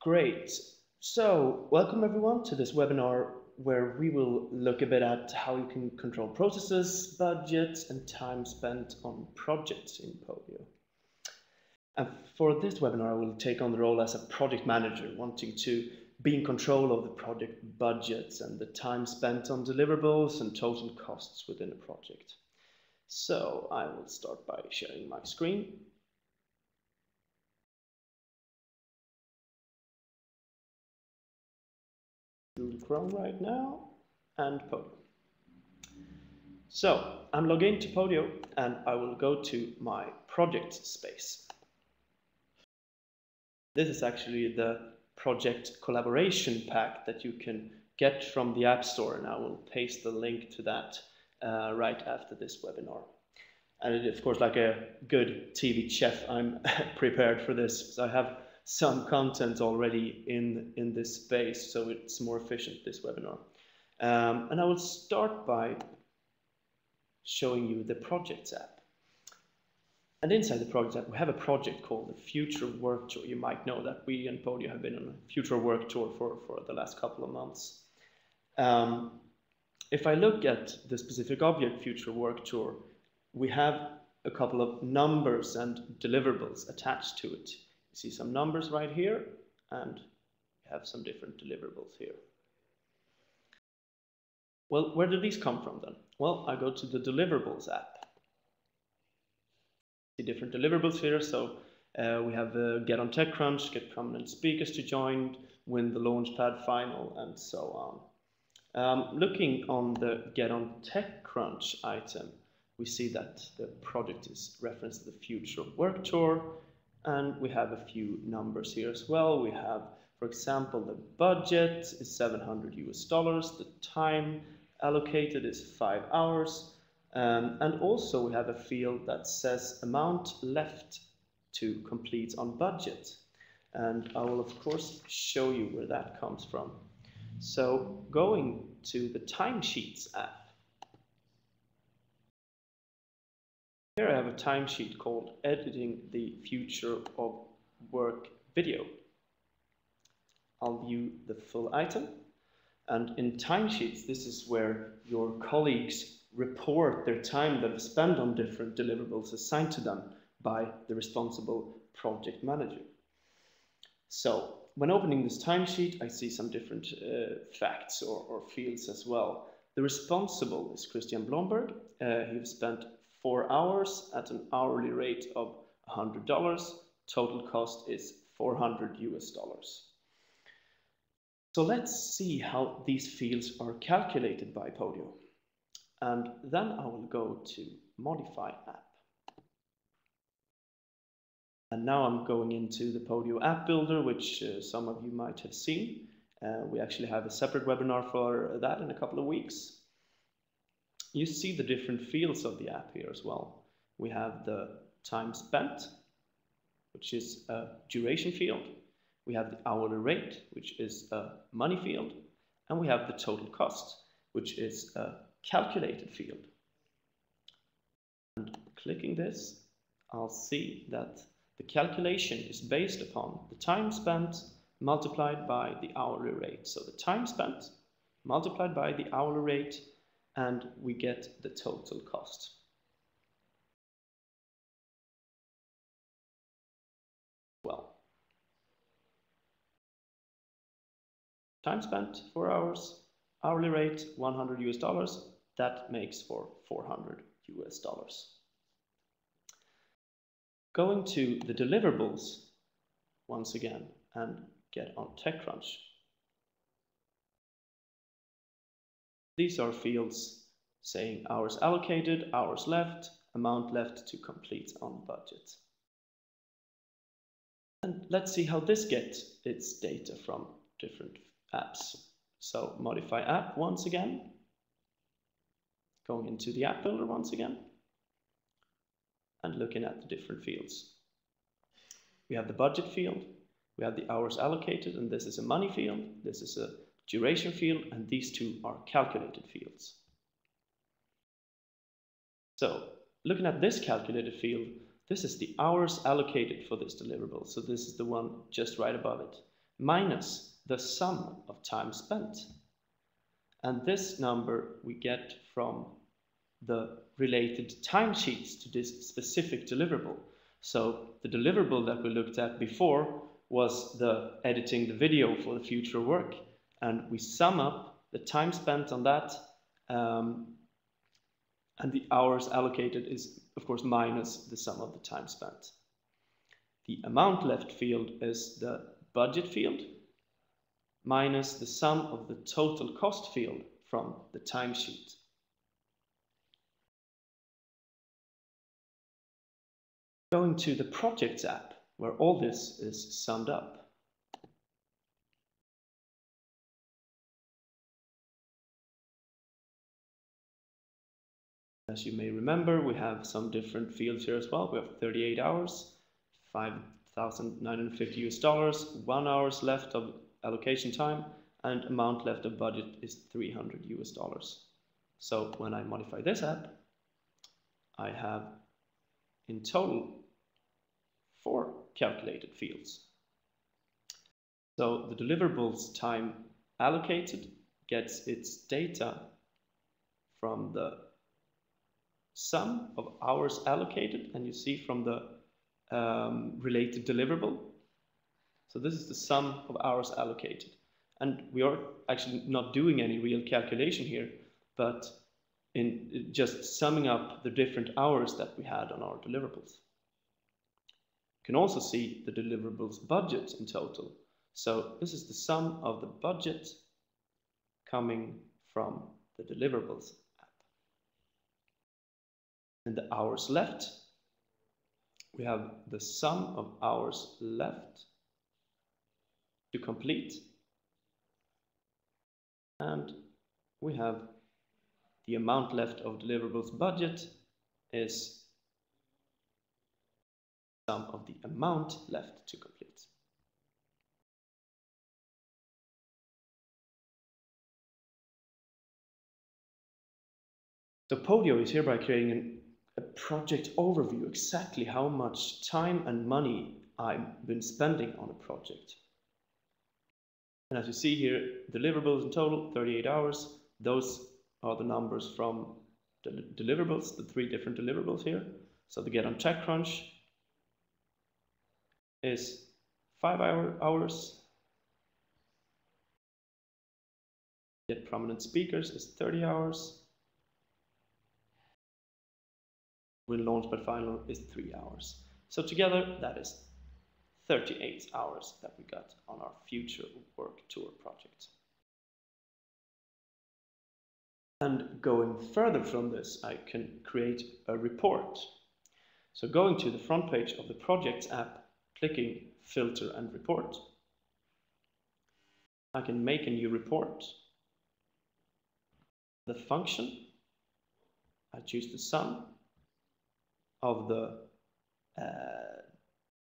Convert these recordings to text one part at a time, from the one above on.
Great. So, welcome everyone to this webinar where we will look a bit at how you can control processes, budgets, and time spent on projects in Podio. And for this webinar, I will take on the role as a project manager, wanting to be in control of the project budgets and the time spent on deliverables and total costs within a project. So I will start by sharing my screen. Google Chrome right now and Podio. So I'm logged into Podio and I will go to my project space. This is actually the project collaboration pack that you can get from the App Store and I will paste the link to that uh, right after this webinar. And of course, like a good TV chef, I'm prepared for this because I have some content already in, in this space, so it's more efficient, this webinar. Um, and I will start by showing you the Projects app. And inside the project app, we have a project called the Future Work Tour. You might know that we and Podio have been on a Future Work Tour for, for the last couple of months. Um, if I look at the specific object Future Work Tour, we have a couple of numbers and deliverables attached to it. You see some numbers right here, and we have some different deliverables here. Well, where do these come from then? Well, I go to the Deliverables app. See different deliverables here. So uh, we have uh, get on TechCrunch, get prominent speakers to join, win the Launchpad final, and so on. Um, looking on the get on TechCrunch item, we see that the project is referenced to the Future Work Tour, and we have a few numbers here as well. We have, for example, the budget is 700 US dollars, the time allocated is five hours, um, and also we have a field that says amount left to complete on budget. And I will of course show you where that comes from. So going to the timesheets app, Here I have a timesheet called Editing the Future of Work video. I'll view the full item. And in timesheets, this is where your colleagues report their time that is spent on different deliverables assigned to them by the responsible project manager. So when opening this timesheet, I see some different uh, facts or, or, fields as well. The responsible is Christian Blomberg. Uh, he spent four hours at an hourly rate of $100. Total cost is 400 US dollars. So let's see how these fields are calculated by Podio. And then I will go to Modify App. And now I'm going into the Podio App Builder, which uh, some of you might have seen. Uh, we actually have a separate webinar for that in a couple of weeks you see the different fields of the app here as well. We have the time spent, which is a duration field. We have the hourly rate, which is a money field. And we have the total cost, which is a calculated field. And clicking this, I'll see that the calculation is based upon the time spent multiplied by the hourly rate. So the time spent multiplied by the hourly rate and we get the total cost. Well, time spent, four hours, hourly rate, 100 US dollars, that makes for 400 US dollars. Going to the deliverables once again and get on TechCrunch These are fields saying hours allocated, hours left, amount left to complete on budget. And let's see how this gets its data from different apps. So modify app once again, going into the app builder once again, and looking at the different fields. We have the budget field, we have the hours allocated, and this is a money field, this is a duration field, and these two are calculated fields. So looking at this calculated field, this is the hours allocated for this deliverable. So this is the one just right above it, minus the sum of time spent. And this number we get from the related timesheets to this specific deliverable. So the deliverable that we looked at before was the editing the video for the future work. And we sum up the time spent on that um, and the hours allocated is of course minus the sum of the time spent. The amount left field is the budget field minus the sum of the total cost field from the timesheet. Going to the projects app where all this is summed up. As you may remember, we have some different fields here as well. We have 38 hours, 5,950 US dollars, one hours left of allocation time, and amount left of budget is 300 US dollars. So when I modify this app, I have in total four calculated fields. So the deliverables time allocated gets its data from the sum of hours allocated, and you see from the um, related deliverable. So this is the sum of hours allocated. And we are actually not doing any real calculation here, but in just summing up the different hours that we had on our deliverables. You can also see the deliverables budget in total. So this is the sum of the budget coming from the deliverables and the hours left. We have the sum of hours left to complete. And we have the amount left of deliverables budget is sum of the amount left to complete. So Podio is hereby creating an a project overview, exactly how much time and money I've been spending on a project. And as you see here, deliverables in total, 38 hours. Those are the numbers from the deliverables, the three different deliverables here. So the get on TechCrunch is five hour, hours. Get prominent speakers is 30 hours. When Launchpad final is three hours. So together, that is 38 hours that we got on our future work tour project. And going further from this, I can create a report. So going to the front page of the projects app, clicking filter and report, I can make a new report. The function, I choose the sum, of the uh,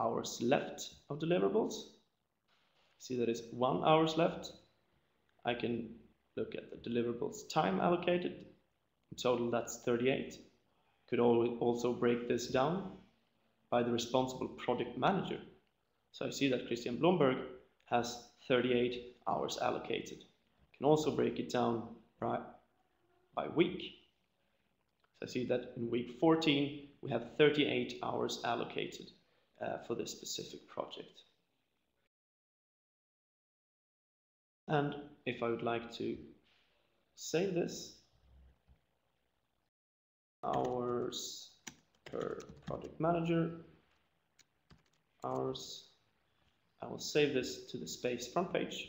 hours left of deliverables. See that is one hours left. I can look at the deliverables time allocated. In total, that's 38. Could also break this down by the responsible project manager. So I see that Christian Blomberg has 38 hours allocated. Can also break it down by, by week. So I see that in week 14, we have 38 hours allocated uh, for this specific project. And if I would like to save this, hours per project manager, hours, I will save this to the space front page,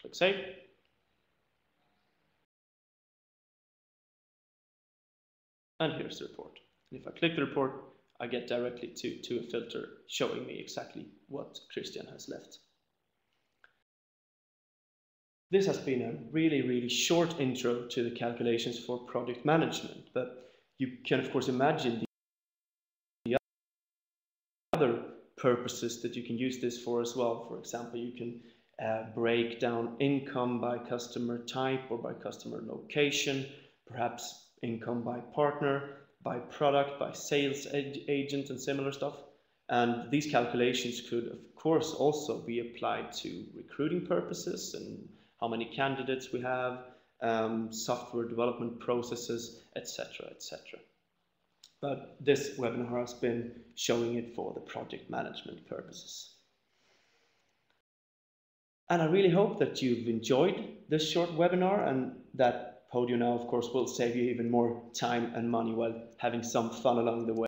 click save. And here's the report. And if I click the report, I get directly to, to a filter showing me exactly what Christian has left. This has been a really, really short intro to the calculations for project management, but you can of course imagine the other purposes that you can use this for as well. For example, you can uh, break down income by customer type or by customer location, perhaps income by partner, by product, by sales agent, and similar stuff. And these calculations could, of course, also be applied to recruiting purposes and how many candidates we have, um, software development processes, etc., etc. But this webinar has been showing it for the project management purposes. And I really hope that you've enjoyed this short webinar and that Podio now, of course, will save you even more time and money while having some fun along the way.